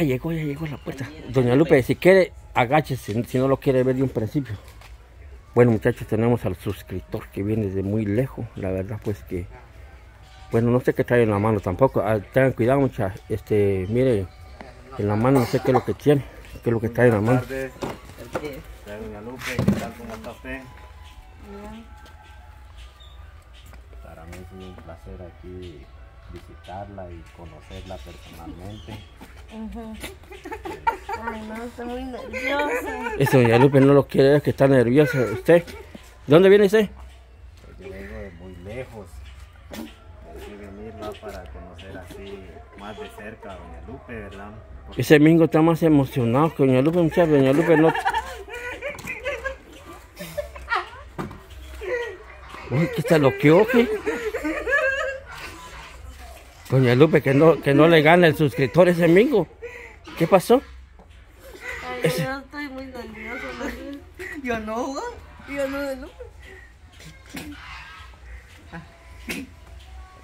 Ya llegó, ya llegó a la puerta. Doña Lupe, si quiere, agáchese, si no lo quiere ver de un principio. Bueno, muchachos, tenemos al suscriptor que viene de muy lejos. La verdad, pues que... Bueno, no sé qué trae en la mano tampoco. Ah, tengan cuidado, muchachos. Este, mire, en la mano no sé qué es lo que tiene. Qué es lo que trae en la mano. Tardes. Doña Lupe, ¿qué tal? ¿Cómo está usted? Para mí es un placer aquí visitarla y conocerla personalmente. Ay, no, estoy muy nerviosa. Eso, doña Lupe no lo quiere, es que está nerviosa. ¿Usted? ¿De dónde viene usted? Pues yo vengo de muy lejos. Decidí venir ¿va? para conocer así más de cerca a Doña Lupe, ¿verdad? Porque Ese mingo está más emocionado que Doña Lupe, muchachos. Doña Lupe no... Uy, ¿qué se loqueó, qué? Doña Lupe, que no, que no le gana el suscriptor ese mingo. ¿Qué pasó? Ay, yo estoy muy nerviosa. ¿no? Yo no. Yo no, no.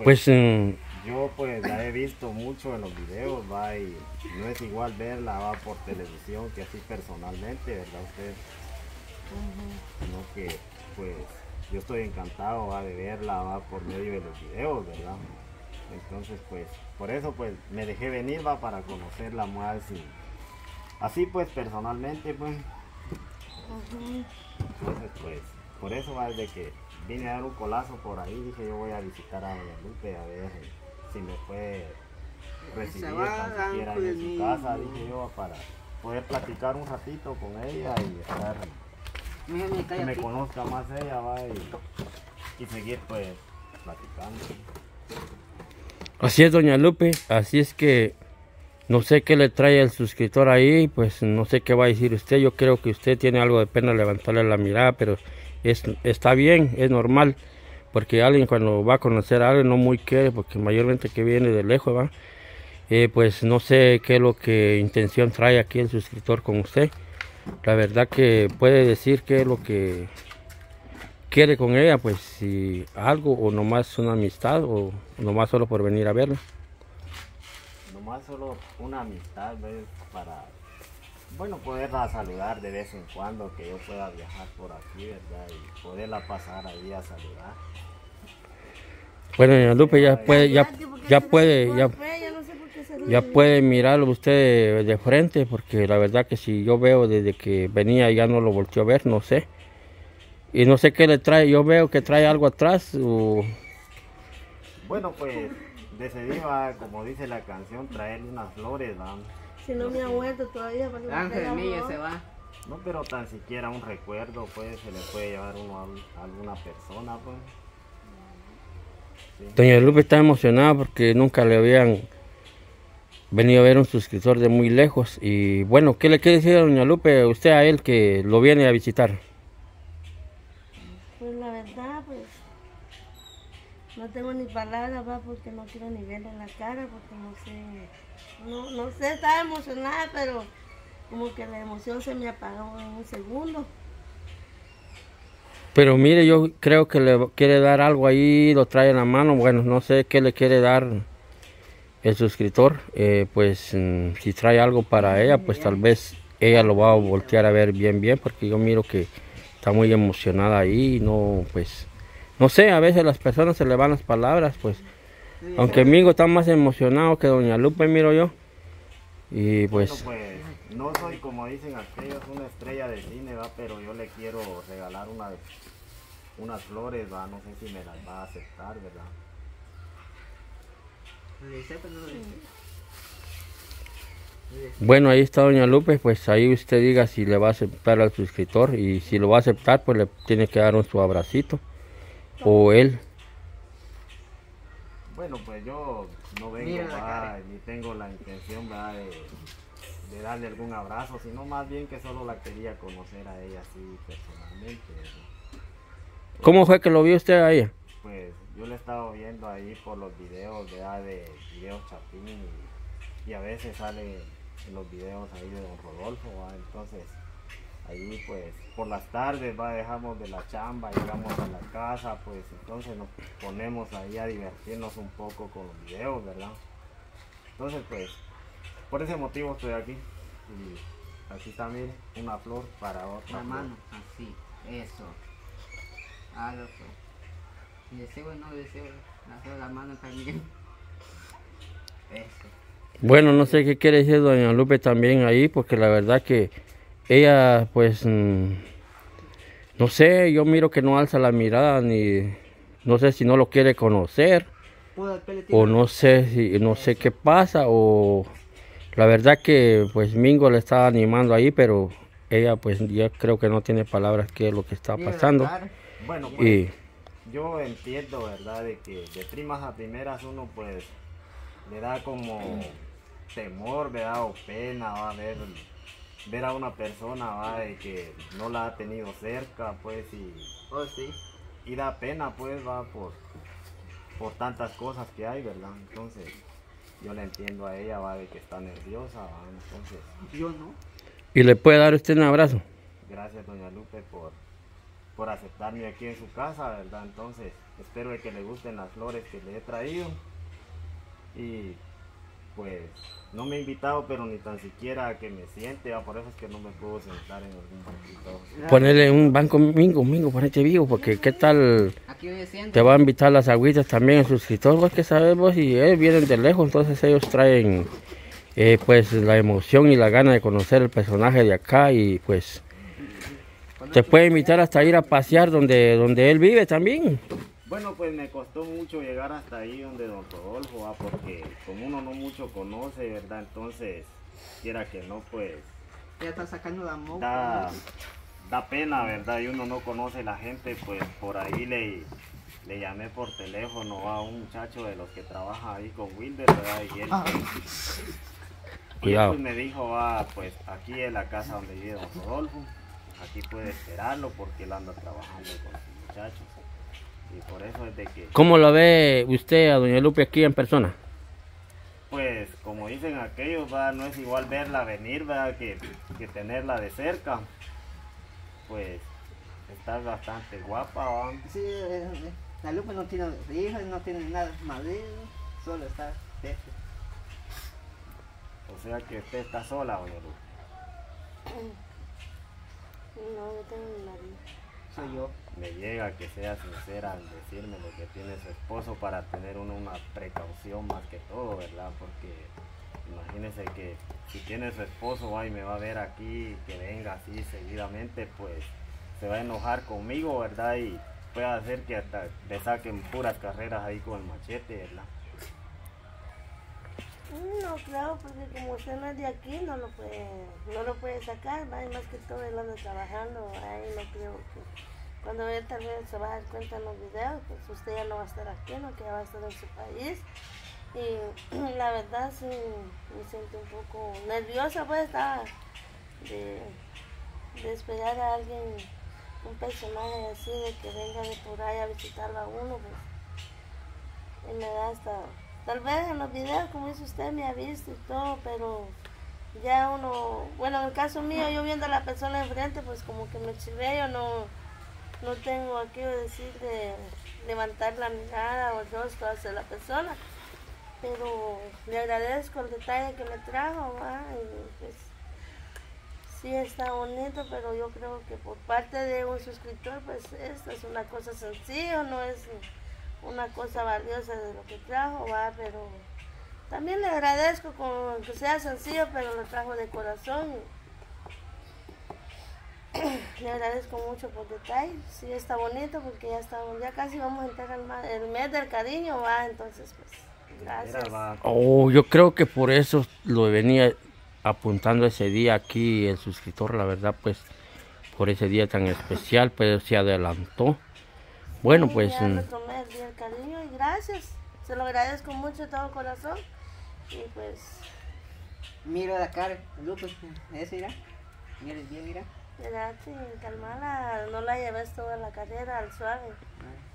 Pues, mm, yo pues la he visto mucho en los videos, va, y no es igual verla va por televisión que así personalmente, ¿verdad usted? Sino que pues yo estoy encantado va, de verla va por medio de los videos, ¿verdad? Entonces pues por eso pues me dejé venir va para conocerla más y así pues personalmente pues. Entonces pues por eso va de que vine a dar un colazo por ahí dije yo voy a visitar a Doña Lupe a ver si me puede recibir tan siquiera ahí en su casa dije yo para poder platicar un ratito con ella y estar que me conozca más ella va y, y seguir pues platicando así es, Doña Lupe. Así es que no sé qué le trae el suscriptor ahí. Pues no sé qué va a decir usted. Yo creo que usted tiene algo de pena levantarle la mirada, pero es, está bien, es normal. Porque alguien cuando va a conocer a alguien no muy quiere, porque mayormente que viene de lejos, va. Eh, pues no sé qué es lo que intención trae aquí el suscriptor con usted. La verdad que puede decir qué es lo que quiere con ella, pues si algo o nomás una amistad o nomás solo por venir a verla. nomás solo una amistad ¿ves? para bueno poderla saludar de vez en cuando que yo pueda viajar por aquí verdad y poderla pasar ahí a saludar Bueno, doña Lupe ya puede, ya, ya puede, ya, puede mirarlo usted de frente, porque la verdad que si yo veo desde que venía ya no lo volteó a ver, no sé. Y no sé qué le trae, yo veo que trae algo atrás o bueno pues decidí va, como dice la canción traerle unas flores ¿va? Si no me ha vuelto todavía para que Ángel mío se va. no pero tan siquiera un recuerdo pues se le puede llevar uno a, a alguna persona pues Doña Lupe está emocionada porque nunca le habían venido a ver un suscriptor de muy lejos. Y bueno, ¿qué le quiere decir a Doña Lupe usted a él que lo viene a visitar? No tengo ni palabras, va, porque no quiero ni verle la cara, porque no sé, no, no sé, estaba emocionada, pero como que la emoción se me apagó en un segundo. Pero mire, yo creo que le quiere dar algo ahí, lo trae en la mano. Bueno, no sé qué le quiere dar el suscriptor. eh, pues mm, si trae algo para ella, pues tal vez ella lo va a voltear a ver bien, bien, porque yo miro que está muy emocionada ahí. y No, pues, no sé, a veces las personas se le van las palabras, pues. Aunque Mingo está más emocionado que Doña Lupe, miro yo. Y pues, Bueno, pues no soy como dicen aquellos una estrella de cine, va, pero yo le quiero regalar una, unas flores, va, no sé si me las va a aceptar, ¿verdad? Bueno, ahí está Doña Lupe, pues ahí usted diga si le va a aceptar al suscriptor. Y si lo va a aceptar, pues le tiene que dar un su abracito. O él. Bueno, pues yo no vengo, ni tengo la intención, va, de, de darle algún abrazo, sino más bien que solo la quería conocer a ella así personalmente, ¿verdad? ¿Cómo fue que lo vio usted a ella? Pues yo le he estado viendo ahí por los videos, ¿verdad? de videos Chapín y, y a veces sale en los videos ahí de Don Rodolfo, entonces ahí pues por las tardes va dejamos de la chamba, llegamos a la casa, pues entonces nos ponemos ahí a divertirnos un poco con los videos, ¿verdad? Entonces pues por ese motivo estoy aquí. Y aquí mire, una flor para otra. La flor. mano, así, eso. Hágalo. Si deseo no deseo, hacer la mano también. Eso. Bueno, no sé qué quiere decir doña Lupe también ahí, porque la verdad que ella, pues, mm, no sé, yo miro que no alza la mirada, ni, no sé si no lo quiere conocer, o no sé si, no sé qué pasa, o la verdad que, pues, Mingo le está animando ahí, pero ella, pues, yo creo que no tiene palabras qué es lo que está pasando. Bueno, pues y, yo entiendo, ¿verdad? De que de primas a primeras uno pues le da como temor, ¿verdad? O pena, va a ver, ver a una persona, va, de que no la ha tenido cerca, pues, y, Oh, sí. y da pena, pues, va, por, por tantas cosas que hay, ¿verdad? Entonces, yo le entiendo a ella, va, de que está nerviosa, va, entonces, Yo no. y le puede dar usted un abrazo. gracias, doña Lupe, por, por aceptarme aquí en su casa, ¿verdad? Entonces, espero de que le gusten las flores que le he traído. Y pues no me he invitado, pero ni tan siquiera a que me siente, ¿va? por eso es que no me puedo sentar en algún banquito. Ponerle un banco Mingo, Mingo, ponete vivo, porque qué tal Aquí te va a invitar las agüitas también el suscriptor, vos que sabes vos y ellos vienen de lejos, entonces ellos traen eh, pues la emoción y la gana de conocer el personaje de acá y pues te puede invitar hasta ir a pasear donde, donde él vive también. Bueno, pues me costó mucho llegar hasta ahí donde don Rodolfo, ¿va? porque como uno no mucho conoce, ¿verdad? Entonces, quiera que no, pues Ya está sacando la moca. da, da pena, ¿verdad? Y uno no conoce la gente, pues por ahí le, le llamé por teléfono a un muchacho de los que trabaja ahí con Wilder, ¿verdad? Y él, Ah. pues, y él, Cuidado. pues, me dijo, va, pues aquí es la casa donde vive don Rodolfo, aquí puede esperarlo porque él anda trabajando con los muchachos. Y por eso es de que, ¿Cómo lo ve usted a Doña Lupe aquí en persona? pues como dicen aquellos, va, no es igual verla venir, ¿verdad? Que, que tenerla de cerca. Pues está bastante guapa, ¿va? Sí, la Lupe no tiene hijas, no tiene nada marido, solo está. O sea que usted está sola, doña Lupe. No, yo tengo mi marido. Soy yo. Me llega que sea sincera al decirme lo que tiene su esposo para tener uno una precaución más que todo, ¿verdad? Porque imagínese que si tiene su esposo va y me va a ver aquí, que venga así seguidamente, pues se va a enojar conmigo, ¿verdad? Y puede hacer que hasta le saquen puras carreras ahí con el machete, ¿verdad? No, claro, porque como usted no es de aquí, no lo puede, no lo puede sacar, ¿va? y más que todo él anda trabajando, ahí no creo que cuando él tal vez se va a dar cuenta en los videos, pues usted ya no va a estar aquí, no que ya va a estar en su país. Y la verdad sí me siento un poco nerviosa, pues de, de esperar a alguien, un personaje así, de que venga de por ahí a visitarlo a uno, pues. Y me da hasta Tal vez en los videos, como dice usted, me ha visto y todo, pero ya uno, bueno, en el caso mío, yo viendo a la persona enfrente, pues como que me chivé, yo no, no tengo aquí decir de levantar la mirada o el rostro hacia la persona, pero le agradezco el detalle que me trajo, y pues sí está bonito, pero yo creo que por parte de un suscriptor, pues esto es una cosa sencilla, no es una cosa valiosa de lo que trajo, va, pero también le agradezco con que sea sencillo, pero lo trajo de corazón. Le agradezco mucho por detalle, sí está bonito porque ya estamos, ya casi vamos a entrar al ma- el mes del cariño, va, entonces pues gracias. Mira, Oh, yo creo que por eso lo venía apuntando ese día aquí el suscriptor, la verdad, pues por ese día tan especial, pues se adelantó. Bueno, Sí, pues ya mm, retomé el día del cariño y gracias, se lo agradezco mucho de todo corazón y pues Mira la cara, Lupe, ese mira. Mira bien, mira. Quédate, calmala, no la lleves toda la carrera al suave.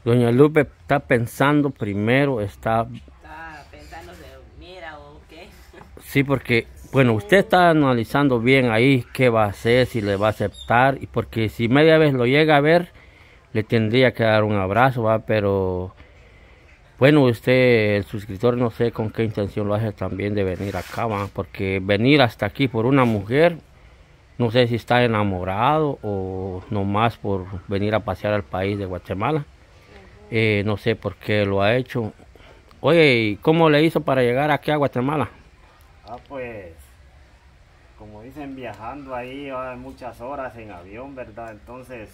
doña Lupe está pensando primero, está, Está pensando de mira o qué. sí, porque, bueno, usted está analizando bien ahí qué va a hacer, si le va a aceptar, y porque si media vez lo llega a ver, le tendría que dar un abrazo, va, pero Bueno, usted, el suscriptor, no sé con qué intención lo hace también de venir acá, ¿va? porque venir hasta aquí por una mujer, no sé si está enamorado o nomás por venir a pasear al país de Guatemala. Eh, no sé por qué lo ha hecho. Oye, ¿y cómo le hizo para llegar aquí a Guatemala? Ah, pues, como dicen, viajando ahí hay muchas horas en avión, ¿verdad? Entonces,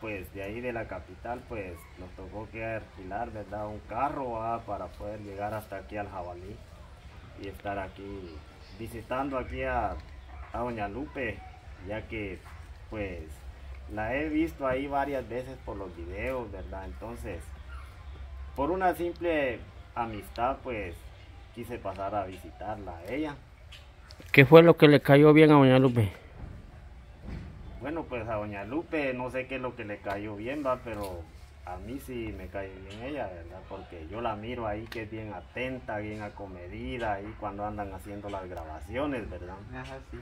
pues de ahí de la capital, pues nos tocó que alquilar, ¿verdad? Un carro ¿va? para poder llegar hasta aquí al Jabalí y estar aquí visitando aquí a, a Doña Lupe, ya que pues la he visto ahí varias veces por los videos, ¿verdad? Entonces, por una simple amistad, pues quise pasar a visitarla a ella. ¿Qué fue lo que le cayó bien a Doña Lupe? Bueno, pues a Doña Lupe no sé qué es lo que le cayó bien, va, pero a mí sí me cae bien ella, ¿verdad? Porque yo la miro ahí que es bien atenta, bien acomedida, ahí cuando andan haciendo las grabaciones, ¿verdad? Ajá, sí.